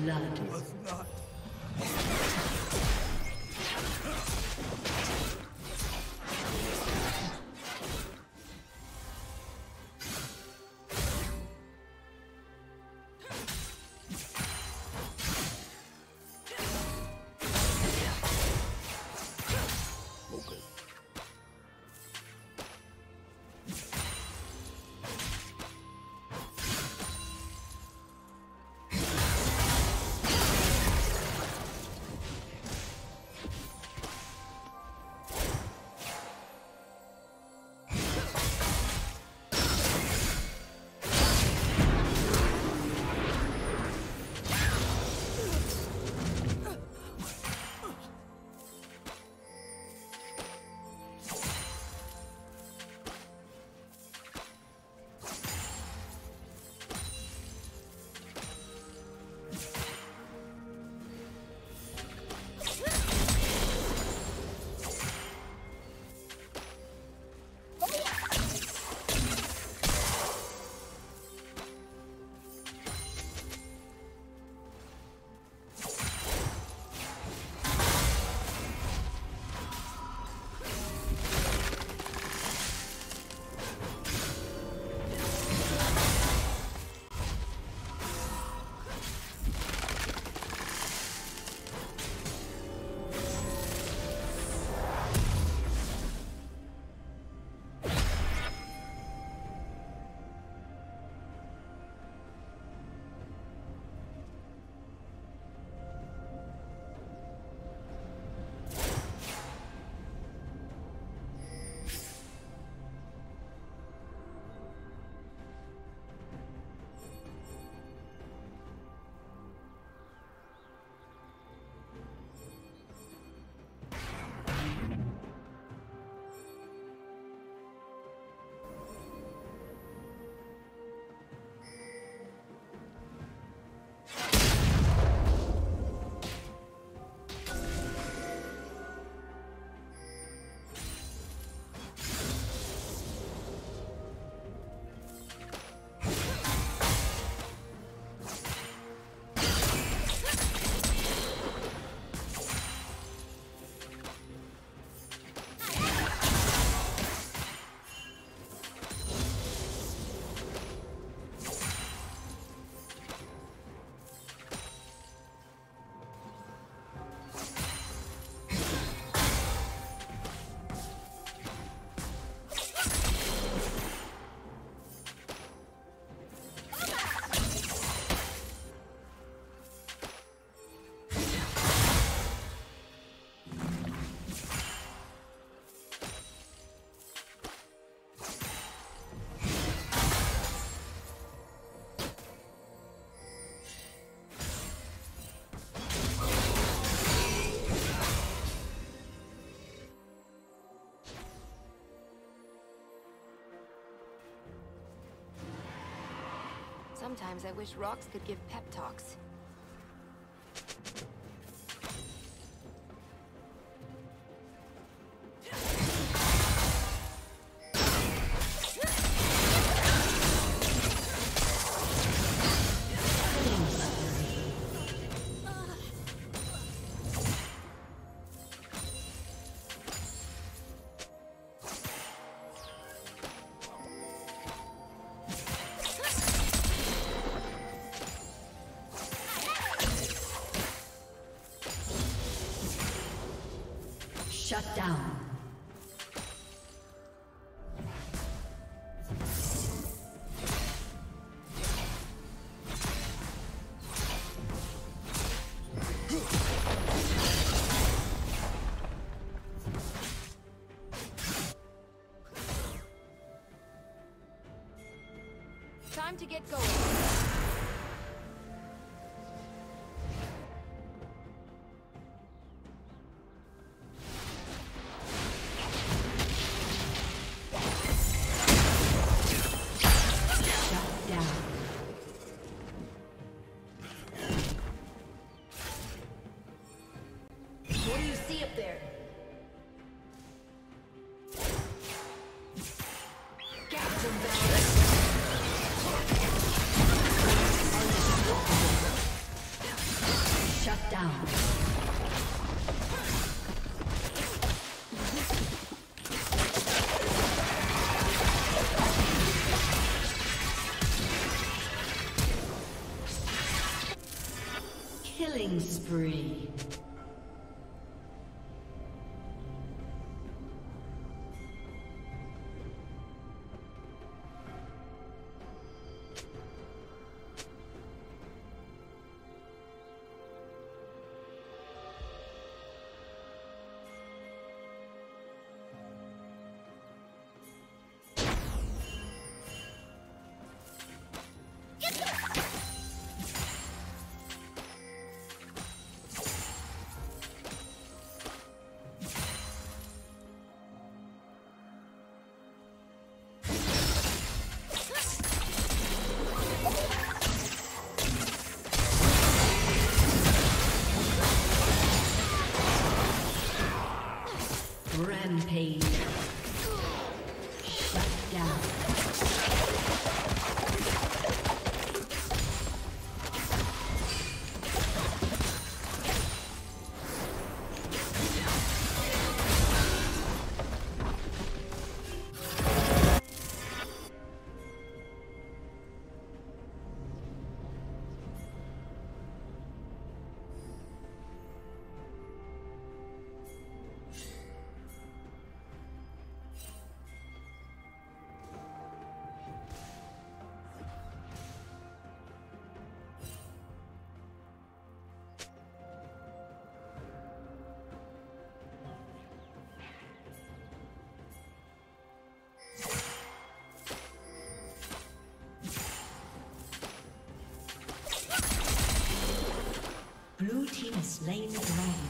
blood. Sometimes I wish rocks could give pep talks. Time to get going. Spree. Rampage. Slain the dragon.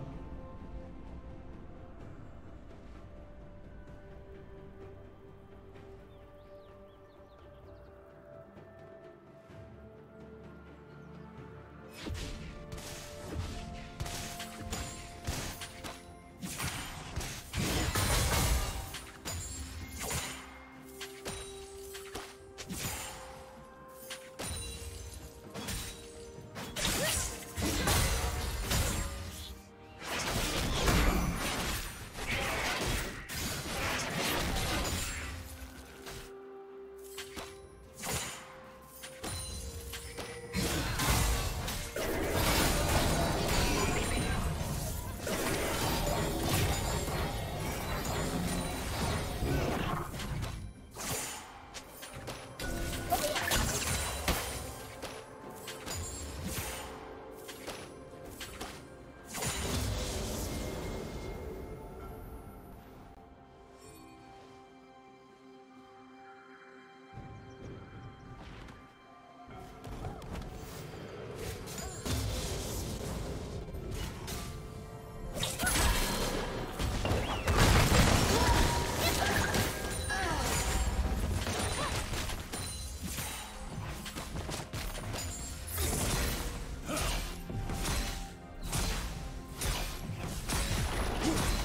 Yeah.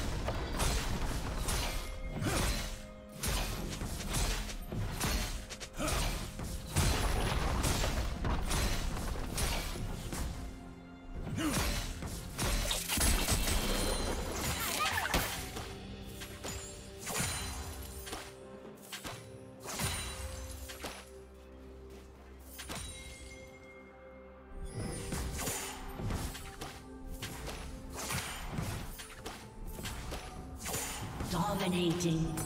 Dominating.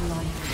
Red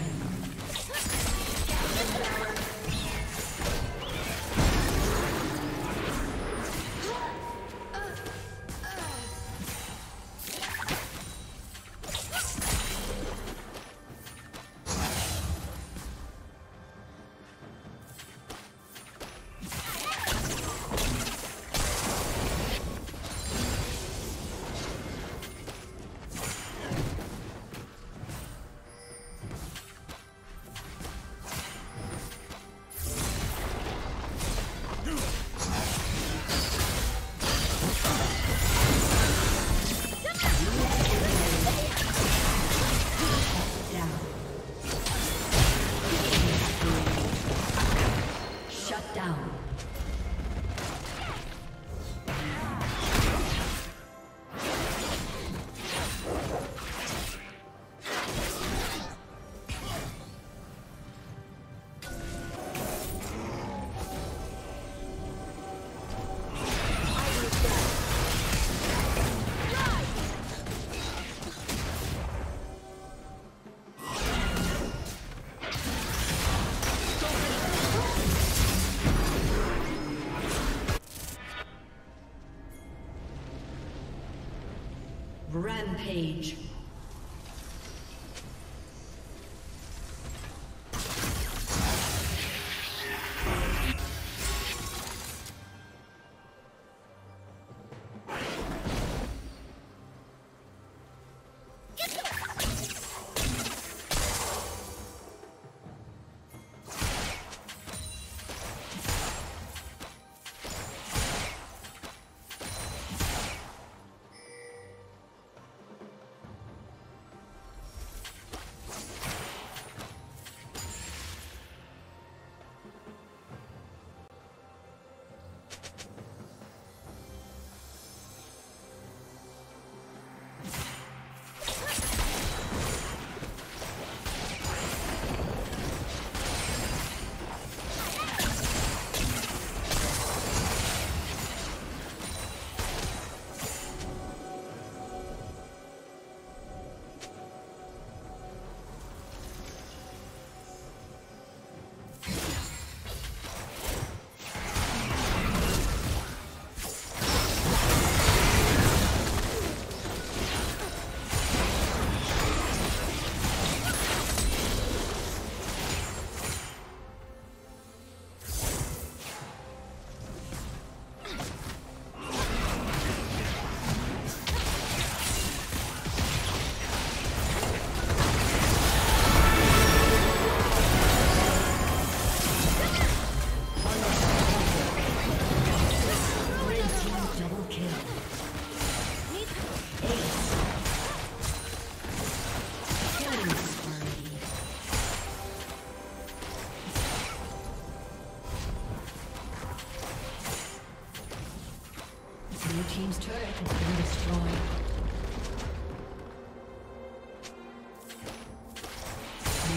Rampage.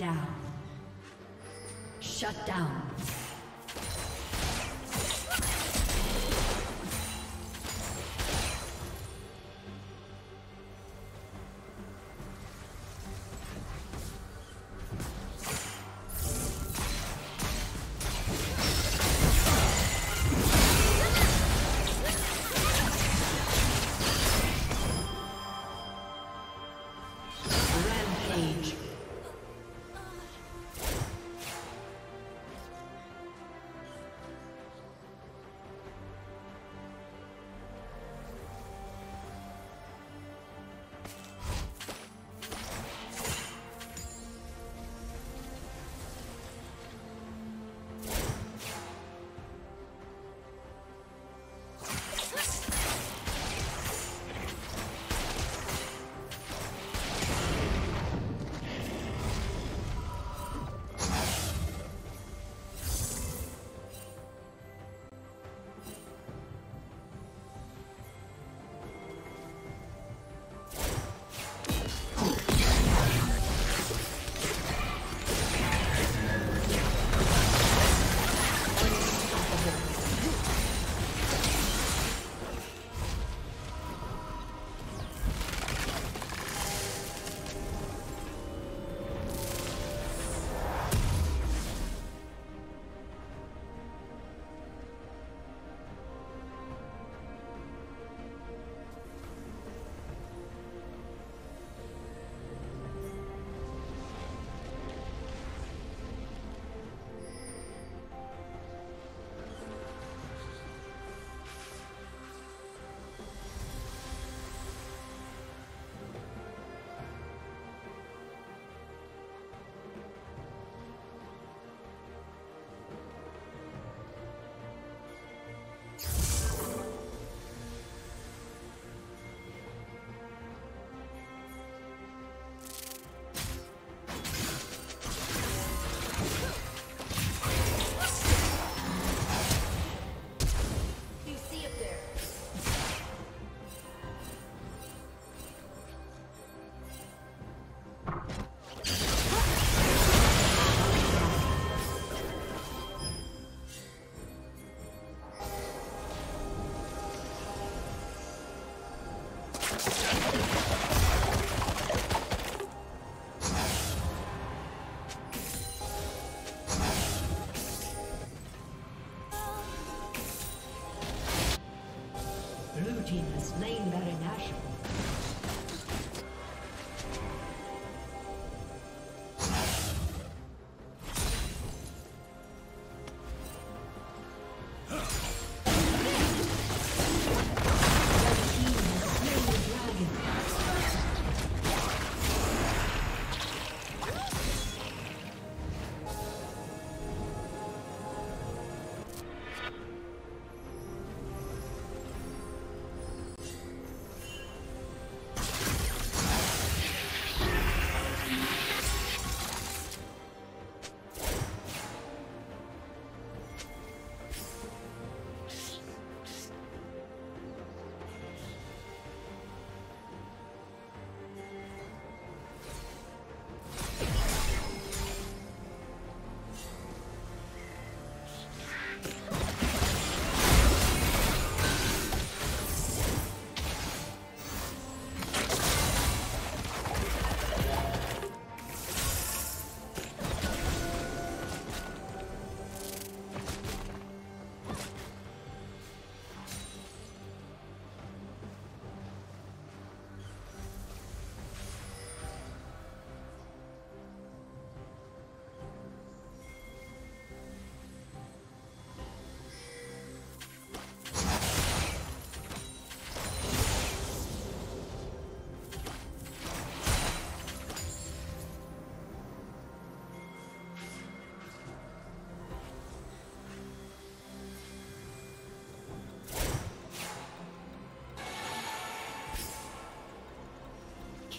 Down.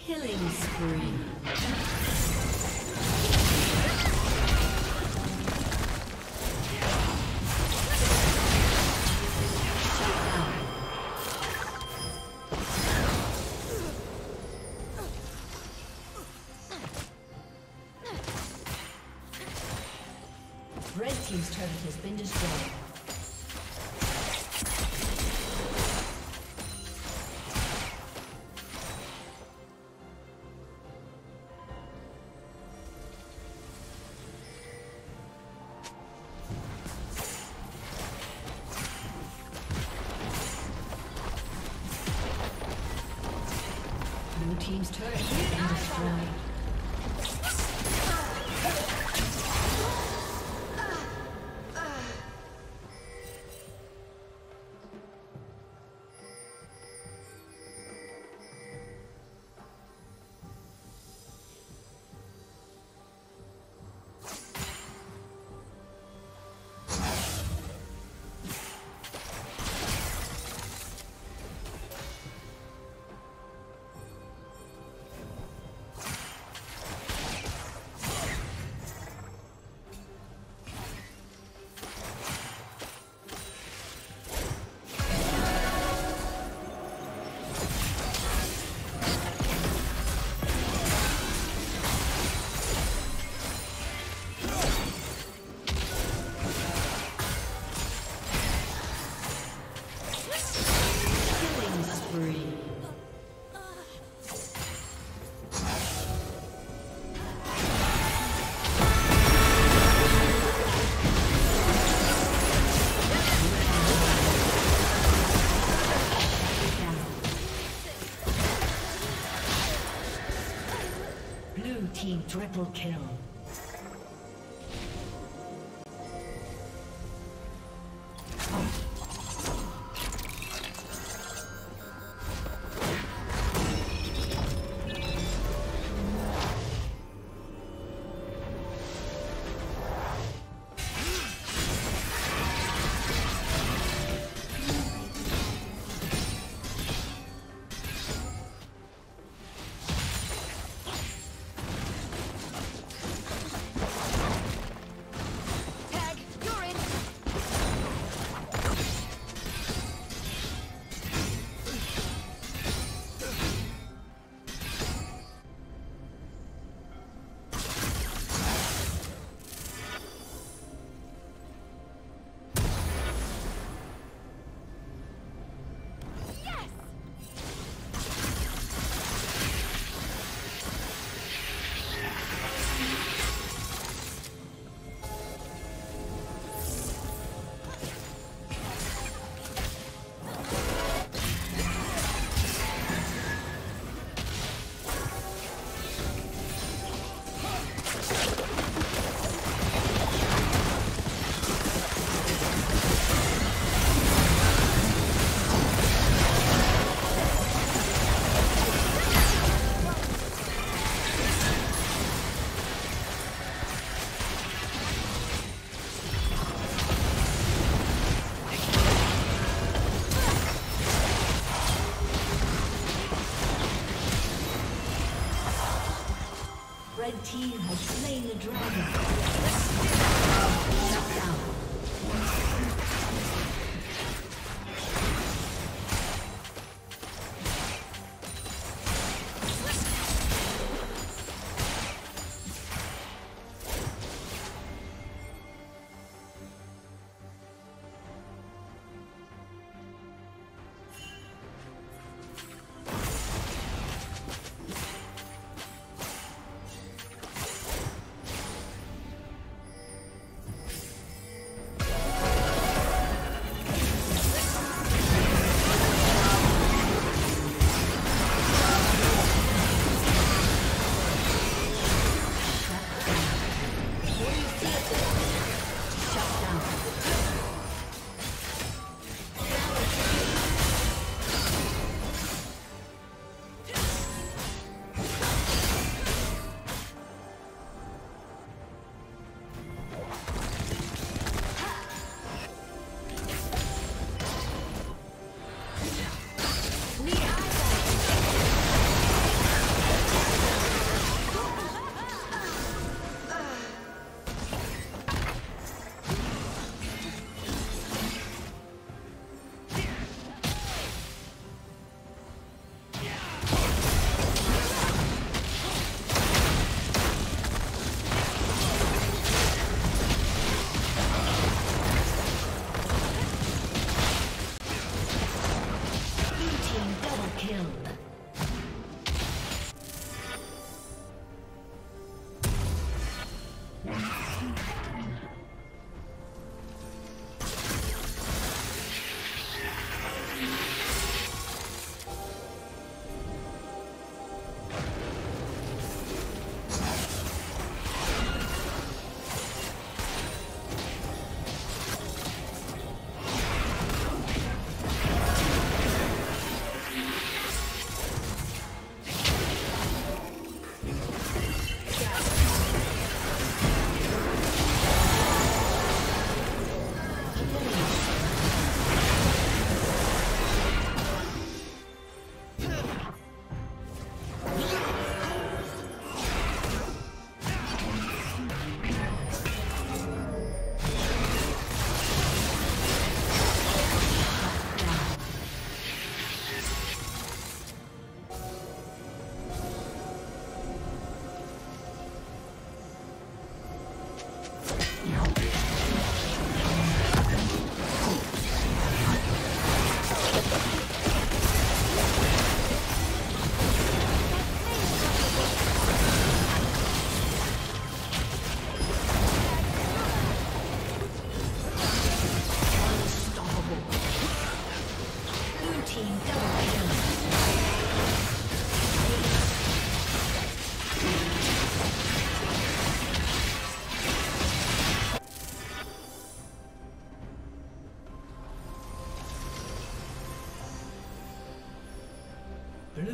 Killing spree. Turret Triple kill. dragon.